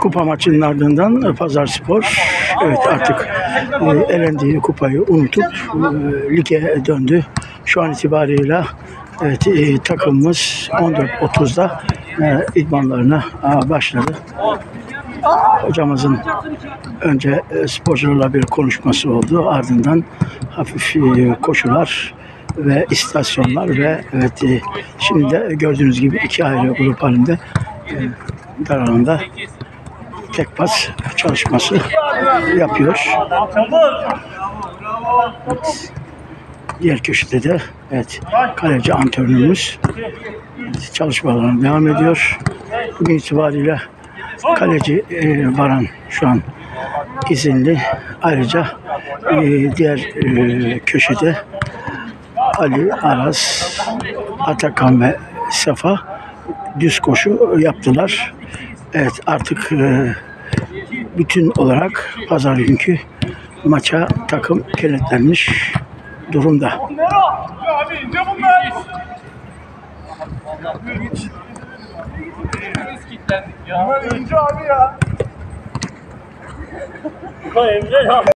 Kupa maçının ardından Pazar Spor evet artık elendiği kupayı unutup e, lige döndü. Şu an itibarıyla evet, e, takımımız 14.30'da e, idmanlarına başladı. Hocamızın önce sporcularla bir konuşması oldu. Ardından hafif koşular ve istasyonlar ve evet e, şimdi de gördüğünüz gibi iki ayrı grup halinde e, dar alanda tek pas çalışması yapıyor. Evet. Diğer köşede de evet kaleci antrenörümüz evet, çalışmalarına devam ediyor. Bugün itibariyle kaleci e, Baran şu an izinli. Ayrıca e, diğer köşede Ali, Aras, Atakan ve Sefa düz koşu yaptılar. Evet artık e, bütün olarak pazar günkü maça takım kenetlenmiş durumda. İnce abi ya.